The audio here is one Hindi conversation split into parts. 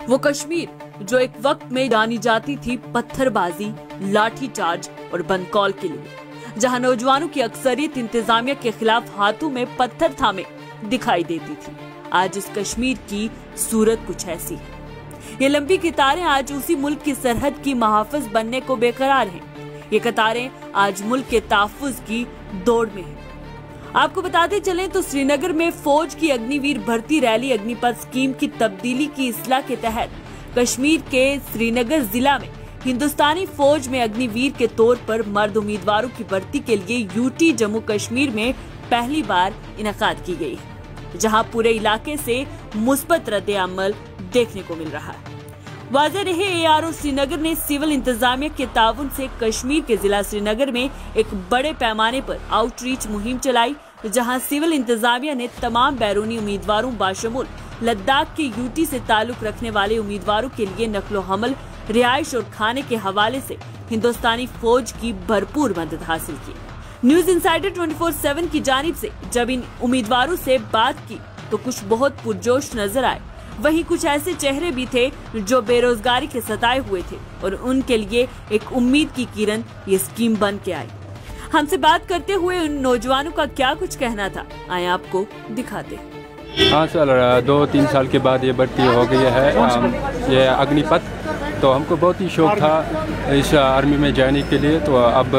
वो कश्मीर, जो एक वक्त में जानी जाती थी पत्थरबाजी लाठी चार्ज और बंदकौल के लिए, जहाँ नौजवानों की अक्सरियत इंतजामिया के खिलाफ हाथों में पत्थर थामे दिखाई देती थी। आज इस कश्मीर की सूरत कुछ ऐसी है। ये लंबी कतारें आज उसी मुल्क की सरहद की महाफज बनने को बेकरार हैं। ये कतारें आज मुल्क के ताफुज की दौड़ में हैं। आपको बताते चलें तो श्रीनगर में फौज की अग्निवीर भर्ती रैली अग्निपथ स्कीम की तब्दीली की इसलाह के तहत कश्मीर के श्रीनगर जिला में हिंदुस्तानी फौज में अग्निवीर के तौर पर मर्द उम्मीदवारों की भर्ती के लिए यूटी जम्मू कश्मीर में पहली बार इनका की गई है जहाँ पूरे इलाके से मुस्बत रद्द अमल देखने को मिल रहा है। वाजे रहे ए आर ओ श्रीनगर ने सिविल इंतजामिया के ताउन से कश्मीर के जिला श्रीनगर में एक बड़े पैमाने पर आउटरीच मुहिम चलाई जहाँ सिविल इंतजामिया ने तमाम बैरूनी उम्मीदवारों बाशमूल लद्दाख के यूटी से ताल्लुक रखने वाले उम्मीदवारों के लिए नकलो हमल रिहाइश और खाने के हवाले से हिंदुस्तानी फौज की भरपूर मदद हासिल की। न्यूज़ इंसाइडर 24/7 की जानिब से जब इन उम्मीदवारों से बात की तो कुछ बहुत पुरजोश नज़र आए। वहीं कुछ ऐसे चेहरे भी थे जो बेरोजगारी के सताए हुए थे और उनके लिए एक उम्मीद की किरण ये स्कीम बन के आई। हमसे बात करते हुए उन नौजवानों का क्या कुछ कहना था? आए आपको दिखाते। हाँ सर दो तीन साल के बाद ये भर्ती हो गई है। ये अग्निपथ। तो हमको बहुत ही शौक था इस आर्मी में जाने के लिए। तो अब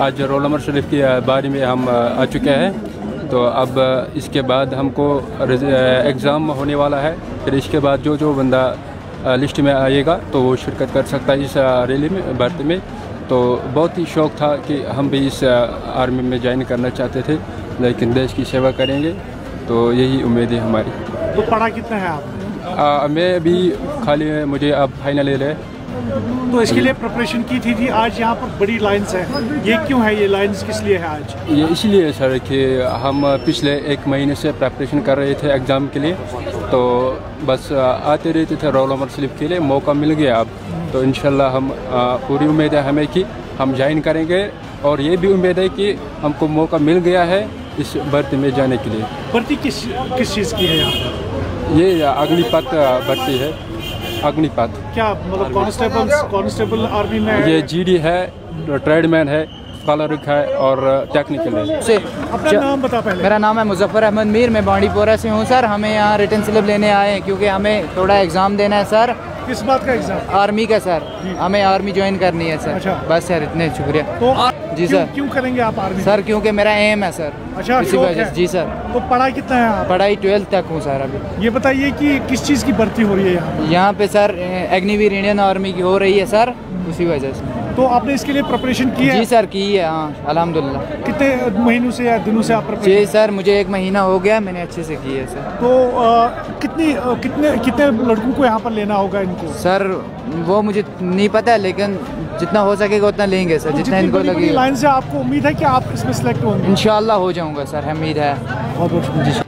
आज रोल नंबर शरीफ के बारे में हम आ चुके हैं। तो अब इसके बाद हमको एग्ज़ाम होने वाला है। फिर इसके बाद जो जो बंदा लिस्ट में आएगा तो वो शिरकत कर सकता है इस रैली में भर्ती में। तो बहुत ही शौक था कि हम भी इस आर्मी में ज्वाइन करना चाहते थे लेकिन देश की सेवा करेंगे तो यही उम्मीद है हमारी। तो पढ़ा कितना है आप मैं अभी खाली मुझे अब फाइनल ईयर है। तो इसके लिए प्रिपरेशन की थी जी आज यहाँ पर बड़ी लाइंस है। ये क्यों है ये लाइंस किस लिए है आज? ये इसलिए सर कि हम पिछले एक महीने से प्रिपरेशन कर रहे थे एग्ज़ाम के लिए। तो बस आते रहते थे रोल नंबर स्लिप के लिए मौका मिल गया अब। तो इन हम पूरी उम्मीद है हमें कि हम ज्वाइन करेंगे और ये भी उम्मीद है कि हमको मौका मिल गया है इस भर्ती में जाने के लिए। भर्ती किस किस चीज़ की है यहाँ? ये अग्निपथ भर्ती है। अग्निपथ। क्या मतलब कांस्टेबल कांस्टेबल आर्मी में ये जीडी है ट्रेडमैन है। स्कॉलरिक है और टेक्निकल है। से अपना नाम बता पहले। मेरा नाम है मुजफ्फर अहमद मीर मैं बांडीपोरा से हूँ सर। हमें यहाँ रिटर्न स्लिप लेने आए हैं क्योंकि हमें थोड़ा एग्ज़ाम देना है सर। किस बात का एग्ज़ाम आर्मी का सर। हमें आर्मी ज्वाइन करनी है सर। अच्छा। बस सर इतने शुक्रिया। तो जी सर। क्यों करेंगे आप आर्मी सर क्योंकि मेरा एम है सर। अच्छा इसी वजह जी सर। तो पढ़ाई कितना है आप? पढ़ाई ट्वेल्थ तक हूँ सर अभी। ये बताइए कि किस चीज़ की भर्ती हो रही है यहाँ यहाँ पे सर अग्निवीर इंडियन आर्मी की हो रही है सर। उसी वजह से। तो आपने इसके लिए प्रिपरेशन की है? जी सर की है हाँ अलहमदिल्ला। कितने महीनों से या दिनों से आप जी सर मुझे एक महीना हो गया मैंने अच्छे से की है सर। तो आ, कितनी आ, कितने कितने लड़कों को यहाँ पर लेना होगा इनको? सर वो मुझे नहीं पता है लेकिन जितना हो सकेगा उतना लेंगे सर तो जितना इनको लगेगा। लाइन से आपको उम्मीद है कि आप इसमें सिलेक्ट होंगे? इंशाल्लाह हो जाऊँगा सर उम्मीद है। बहुत बहुत